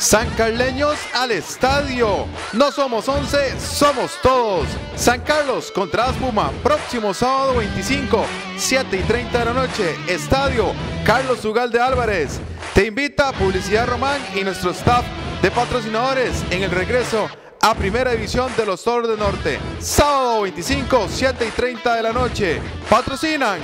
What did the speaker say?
San Carleños al estadio. No somos 11, somos todos. San Carlos contra Aspuma, próximo sábado 25, 7 y 30 de la noche. Estadio Carlos Ugal de Álvarez. Te invita Publicidad Román y nuestro staff de patrocinadores en el regreso a Primera División de los Toros del Norte. Sábado 25, 7 y 30 de la noche. Patrocinan